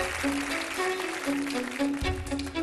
よいしょ。